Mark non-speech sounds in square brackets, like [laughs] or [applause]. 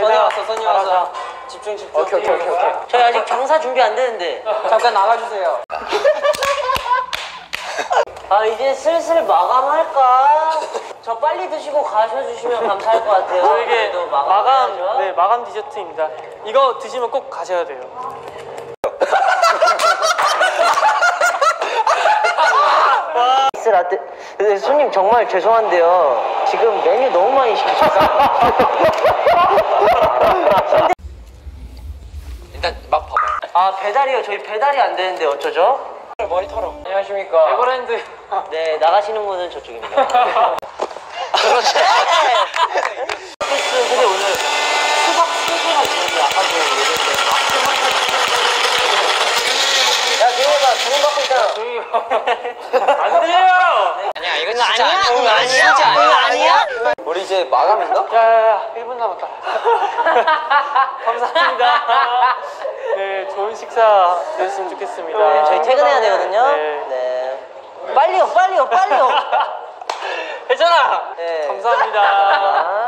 손이 왔어 손이 왔어 집중 집중 오케이 오케이 오케이 오케이 저희 아직 장사 준비 안 되는데. 잠깐 나가주세요 아 이제 슬슬 마감할까? 저 빨리 드시고 가셔주시면 감사할 것 같아요. 그래도 마감, 마감해야죠. 네, 마감 디저트입니다. 이거 드시면 꼭 가셔야 돼요. 라떼. 근데 손님 정말 죄송한데요. 지금 메뉴 너무 많이 시키셨어요. 아 배달이요. 저희 배달이 안 되는데 어쩌죠? 머리 털어 안녕하십니까 에버랜드. [laughs] 네 나가시는 분은 저쪽입니다. 그렇지. 근데 오늘 수박 소주가 있는데 아까 전에 얘기했는데 야 대호가 주문 받고 있잖아. [laughs] 안 돼요! 아니야 이거 진짜 아니야 응, 아니야? 진짜 응, 아니야? 우리 이제 마감인가? 야야야, 1분 남았다. [laughs] 감사합니다. 네, 좋은 식사 되셨으면 좋겠습니다. 저희 퇴근해야 되거든요. 네. 네. 빨리요, 빨리요, 빨리요. [laughs] 괜찮아! 네. 감사합니다. 아.